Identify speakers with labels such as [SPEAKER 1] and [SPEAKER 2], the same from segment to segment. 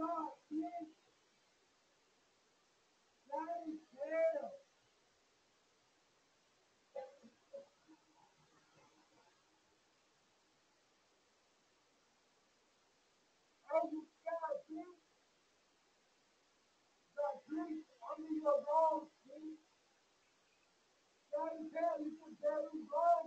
[SPEAKER 1] God, King. That is hell. And you got peace. God, peace under your walls, King. That is hell. You can him wrong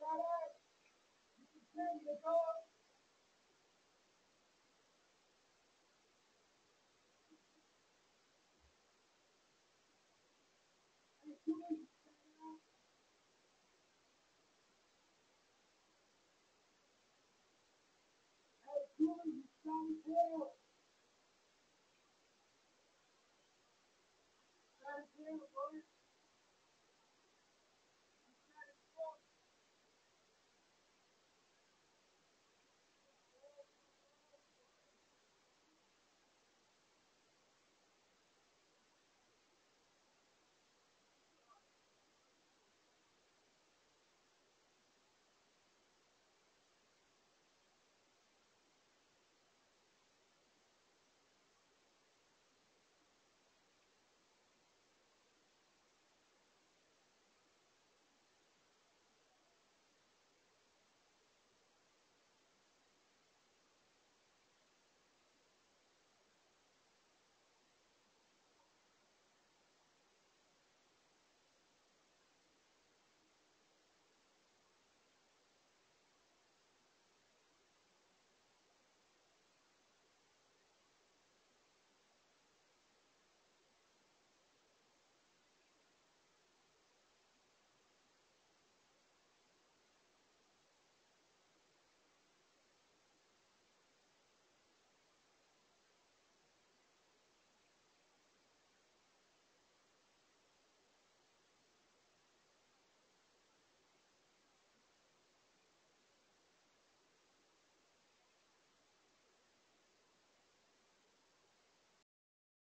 [SPEAKER 1] dude, you